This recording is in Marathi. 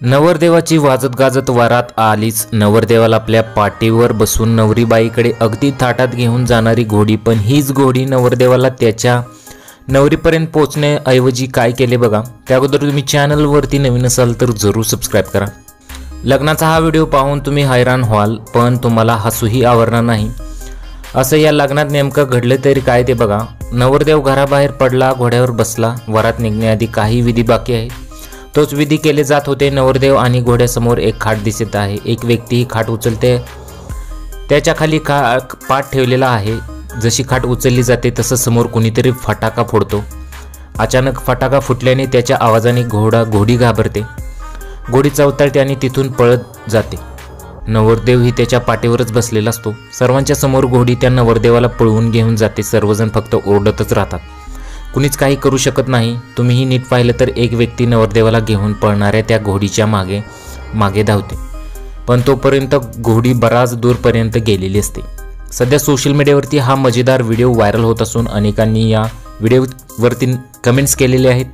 नवरदेवाची वाजत गाजत वारात आलीच. नवरदेवाला आपल्या पाठीवर बसून नवरीबाईकडे अगदी थाटात घेऊन जाणारी घोडी पण हीच घोडी नवरदेवाला त्याच्या नवरीपर्यंत पोचण्याऐवजी काय केले बघा. त्या अगोदर तुम्ही चॅनलवरती नवीन असाल तर जरूर सबस्क्राईब करा. लग्नाचा हा व्हिडिओ पाहून तुम्ही हैराण व्हाल पण तुम्हाला हसूही आवरणार नाही. असं या लग्नात नेमकं घडलं तरी काय ते बघा. नवरदेव घराबाहेर पडला घोड्यावर बसला. वरात निघण्याआधी काही विधी बाकी आहे तोच विधी केले जात होते. नवरदेव आणि घोड्यासमोर एक खाट दिसत आहे. एक व्यक्ती ही खाट उचलते. त्याच्याखाली खा पाठ ठेवलेला आहे. जशी खाट उचलली जाते तसं समोर कुणीतरी फटाका फोडतो. अचानक फटाका फुटल्याने त्याच्या आवाजाने घोडा घोडी घाबरते. घोडी चवताळते आणि तिथून पळत जाते. नवरदेव ही त्याच्या पाठीवरच बसलेला असतो. सर्वांच्या समोर घोडी त्या नवरदेवाला पळवून घेऊन जाते. सर्वजण फक्त ओरडतच राहतात. कुणीच काही करू शकत नाही. तुम्हीही नीट पाहिलं तर एक व्यक्ती नवरदेवाला घेऊन पळणाऱ्या त्या घोडीच्या मागे मागे धावते. पण तोपर्यंत घोडी बराच दूरपर्यंत गेलेली असते. सध्या सोशल मीडियावरती हा मजेदार व्हिडिओ व्हायरल होत असून अनेकांनी या व्हिडिओवरती कमेंट्स केलेले आहेत.